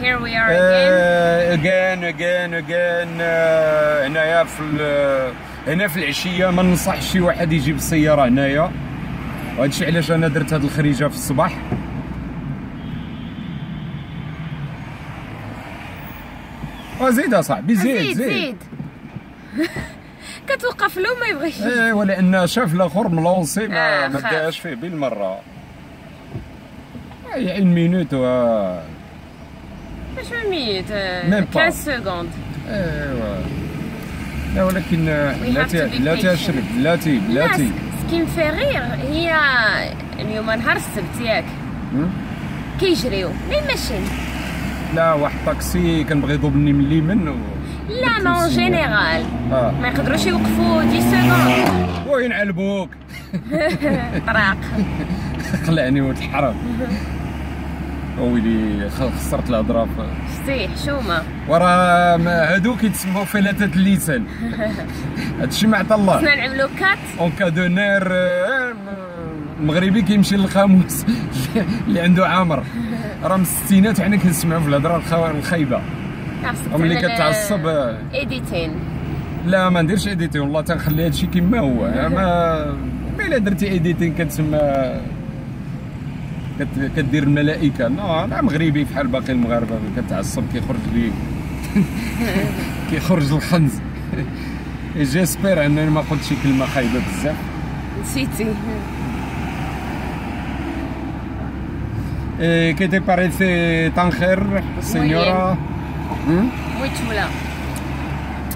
Here we are آه، again. again again again. آه، هنايا في هنا في العشية ما ننصحش شي واحد يجيب السيارة هنايا. وهادشي علاش أنا درت هاد الخريجة في الصباح. آه، وزيد اصاحبي زيد زيد, زيد. كتوقف له ما يبغيش. إيه ولان شاف الآخر ملونسي ما آه ما فيه بالمرة. يعني ال minute و 20 minutes, uh, Même pas. 15 secondes. ايوا لا ولكن لا تي لا تشرب لا تيب لا تيب ce qui est rare هي اليوم نهار السبت ياك كيجريو ما ماشيين لا واحد الطاكسي كنبغي يضربني من اليمين و... لا ما en général آه. ما يقدروش يوقفوا 10 secondes وين علبوك طراق قلعني وتحرم ويلي خسرت الهضره شتي حشومة. وراه هادو كيتسموا فلاتة اللسان هادشي ما عطا الله. خصنا نعملو cut. en cas de nerfs آه، المغربي كيمشي للخاموس. اللي عنده عامر. راه من الستينات حنا كنسمعوا في الهضره الخ- الخايبة. وملي كتعصب آه، editing لا ما نديرش éditer والله تنخلي هادشي كما هو. ما الا درتي editing كتسمى كت- كدير الملائكة. non أنا مغربي بحال باقي المغاربة. كتعصب كيخرج لي. كيخرج الخنز j'espère أنني ما قلت شي كلمة خايبة بزاف. نسيتي. Eh, ¿Qué te parece Tánger, señora? ¿Mm? muy chula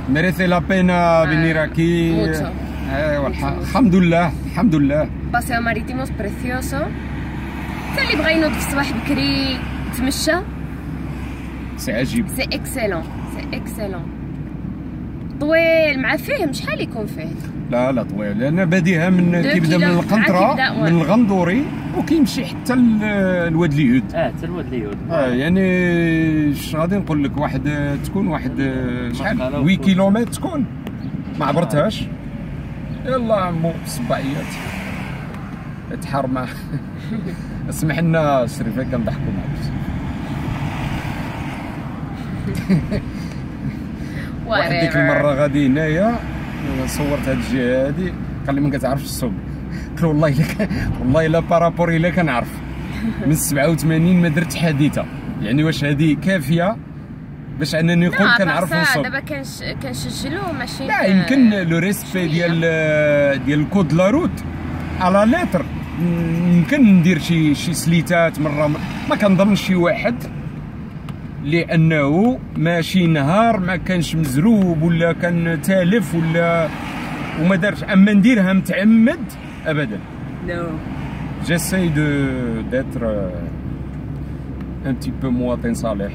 ¿Merece la pena venir aquí? mucho. Eh, والح- الحمد لله الحمد لله paseo marítimo es precioso حتى اللي بغى ينوض في الصباح بكري يتمشى. c'est عجيب. c'est excellent. c'est excellent. طويل مع فيه شحال يكون فيه؟ لا لا طويل. لأن باديها من كيبدا من القنطرة من. الغندوري وكيمشي حتى ل- لواد اليهود آه حتى الواد اليهود آه يعني اش غادي نقول لك واحد تكون واحد شحال؟ مسقالة 8 وكل. كيلومتر تكون. ما عبرتهاش. يلا عمو الصباعيات تحرمه. اسمح لنا شريفه كنضحكوا معك. واحد ديك. المرة غادي هنايا صورت هاد الجهة هادي. قال لي ما كتعرفش السوق قلت له والله إلا والله إلا par rapport إلا كنعرف. من 87 ما درت حادثه يعني واش هذه كافية باش أنني نقول لا كنعرف نصوب دابا كنش كنسجلو ماشي لا يمكن le respect ديال ديال ال code la route à la lettre يمكن ندير شي شي سليتات مرة م- ما كنظنش شي واحد لأنه ماشي نهار ما كانش مزروب ولا كان تالف ولا وما دارش أما نديرها متعمد ابدا. non j'essaie d'être un petit peu مواطن صالح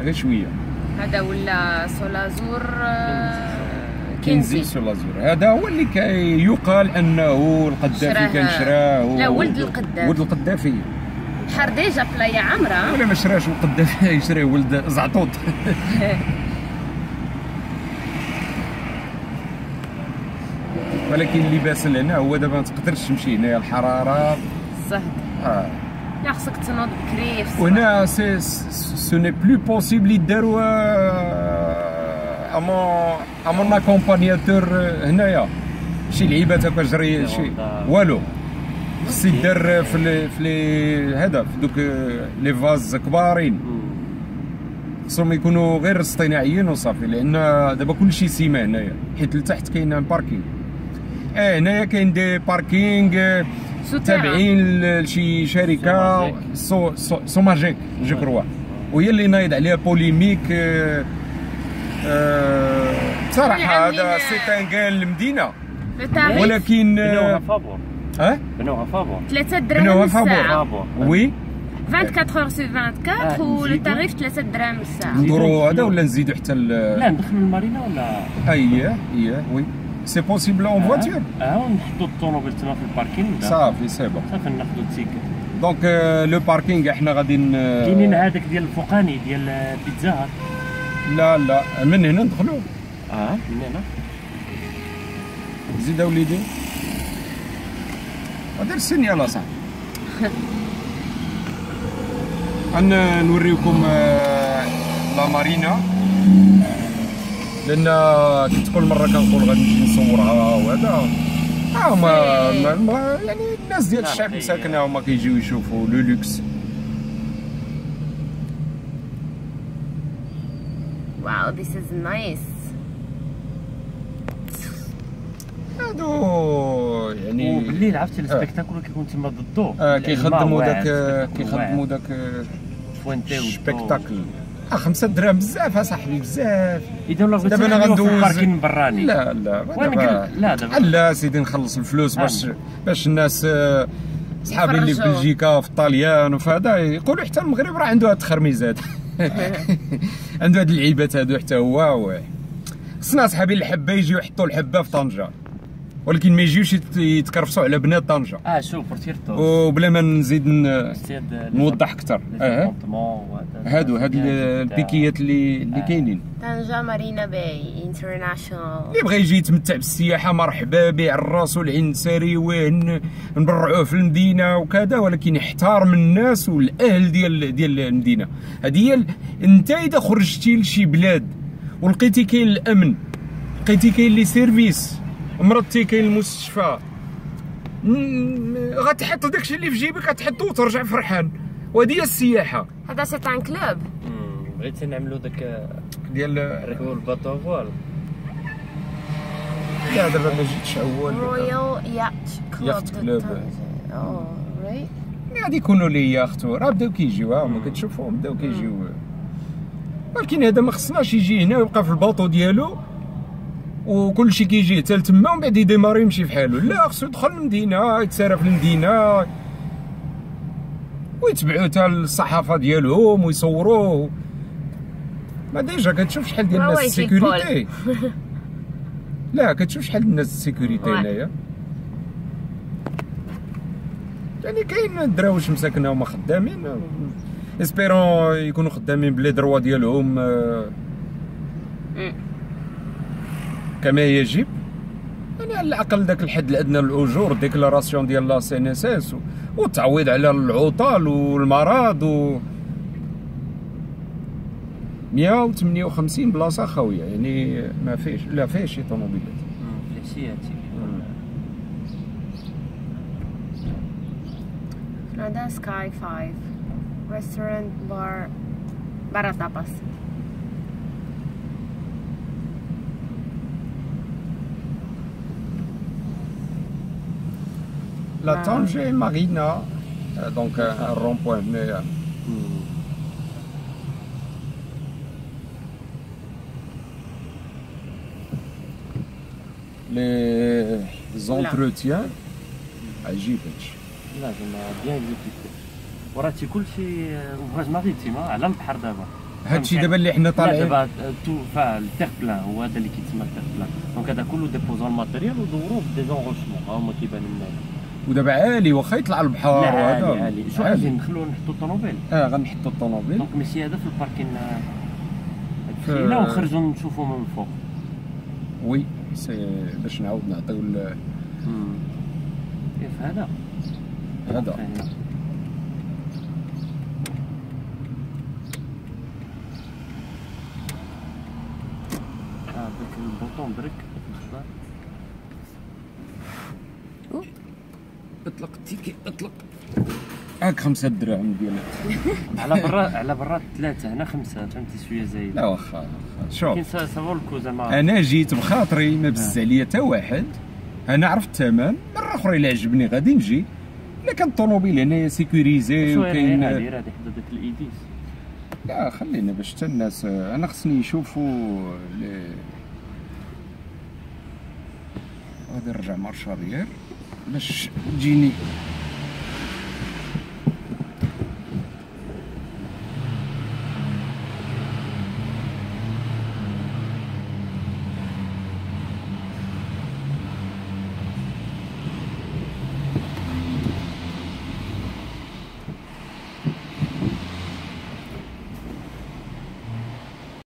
غير شوية هذا ولا سولازور كنزي سولازور هذا هو اللي كي يقال أنه القذافي. كان شراه لا، ولد القذافي. ولد القذافي بحر déjà playa عامرة ولا ما شراش القذافي يشري ولد زعطوط ولكن اللباس لهنا هو دابا ما تقدرش تمشي هنايا الحرارة الزهد آه. لا خصك تنوض بكري. وهنا سي سو ني بلو بوسيبل يداروا امون امون اكومبانياتور هنايا. شي لعيبات هكا جري شي والو. خص يدار في لي في لي هذا في دوك لي فاز كبارين. خصهم يكونوا غير اصطناعيين وصافي لأن دابا كلشي ciment هنايا. حيت لتحت كاين parking آه هنايا كاين des parking. تابعين لشي شركة. c'est Somagec je crois. وهي اللي نايض عليها polémique آه، آه، بصراحة هذا عاملين- c'est ان كان tarif ولكن بنوها فابور. آه بنوها فابور. 3 بنوها دراهم. الساعة فابور. oui؟ 24 heures sur 24 آه، ولو نزيدو. tarif 3 دراهم الساعة ندورو هذا ولا نزيدو حتى ال لا ندخلوا المارينا ولا؟ اييه اييه oui. c'est possible en voiture آه ونحطوا الطوموبيل تما في ال parking صافي c'est bon صافي ناخذوا ال ticket. donc le parking إحنا غادي ن- كاينين هذاك ديال الفوقاني ديال بيتزا لا لا من هنا ندخلوا آه من هنا زيد وليدي. دير ال signal اصاحبي غن نوريكم آه، la marina. لأن كنت كل مرة كنقول غادي نجي نصورها وهذا ها هما ما- ما- يعني الناس ديال الشعب ساكنة هما كيجيو يشوفوا le luxe. Wow, this is nice. هادو يعني وبالليل عرفتي ال spectacle كيكون تما ضدو آه كيخدموا داك كيخدموا داك fuente spectacle. آه خمسة دراهم بزاف اصاحبي بزاف. إذا ولا بغيتي دابا أنا غندوز ال parking براني. لا لا دابا قل- لا دابا لا سيدي نخلص الفلوس باش. باش الناس آه، صحابي اللي في. بلجيكا في الطاليان وفي هذا يقولوا حتى المغرب راه عنده هاد التخرميزات عنده هاد اللعيبات هادو حتى هو خصنا صحابي الحبة يجيو يحطوا الحبة في طنجة. ولكن ما يجيوش يت- يتكرفسوا على بنات طنجة. آه شوف بورتيرتو وبلا ما نزيد نوضح أكثر. آه هادو هاد ال- البيكيات اللي اللي آه. كاينين. طنجة Marina Bay International اللي بغى يجي يتمتع بالسياحة مرحبا به على راسو العين ساريوه نبرعوه في المدينة وكذا ولكن يحترم الناس والأهل ديال ديال المدينة. هذه هي أنت إذا خرجتي لشي بلاد ولقيتي كاين الأمن لقيتي كاين les services مرضتي كاين المستشفى. غتحط داكشي اللي في جيبك غتحطو وترجع فرحان. وهذه هي السياحة. هذا c'est un club. بغيتي نعملو داك ديال ركبوا ال bateau voile لا دابا ما جيتش اول Royal Yacht Club. oh right غادي يكونوا les yachts راه بداو كيجيو ها هما كتشوفهم بداو كيجيو. ولكن هذا ما خصناش يجي هنا ويبقى في ال bateau ديالو. وكل شيء كيجي حتى لتما ومن بعد يديماري يمشي في حاله لا خصو يدخل المدينة يتسارى في المدينة ويتبعوا حتى الصحافه ديالهم ويصوروه. ما déjà كتشوف شحال ديال الناس ال sécurité. لا كتشوف شحال الناس ال sécurité. هنايا. يعني كاين الدراوش مساكنه هما خدامين. espérons يكونوا خدامين ب les droits ديالهم. كما يجب. يعني على الأقل داك الحد الادنى للاجور déclaration ديال la CNSS والتعويض على العطل والمرض و 158 بلاصة خاويه يعني ما فيش لا فيش شي طوموبيلات هذا Sky Five restaurant bar bar tapas لا آه. طنجة مارينا آه، donc un rond-point هنايا les entretiens عجيب هادشي لا زعما bien exécuté وراتي كلشي ouvrage maritime ها، على البحر دابا هادشي دابا اللي حنا لا طالعين دابا tout le terre-plein هو هذا اللي كيتسمى ال terre-plein donc هذا كله déposer ال matériel ودوروه في des enrochements ها هما كيبان لنا ودابا عالي واخا يطلع البحر لا عالي عالي. شو عايزين نخلوه نحطوا الطوموبيل؟ آه غنحطوا الطوموبيل. donc ماشي هذا في ال parking ف- لا ونخرجوا نشوفوا من الفوق. oui c'est باش نعاود نعطيو ال- كيف هذا؟ هذا. فاهم. آه ذاك البوطون درك اطلق التيكي اطلق. هاك خمسة دراهم ديالك. على برا على برا ثلاثة هنا خمسة فهمتي شوية زايد. لا واخا واخا. شوف. كاين سا- سافو الكو زعما. أنا جيت بخاطري ما بزز عليا حتى واحد. أنا عرفت الثمن مرة أخرى إلا عجبني غادي نجي. الا كان الطوموبيل هنايا sécurisée وكاين هادي هادي حدا داك الإيديس. لا خلينا باش حتى الناس أنا خصني يشوفوا غادي نرجع marche arrière باش تجيني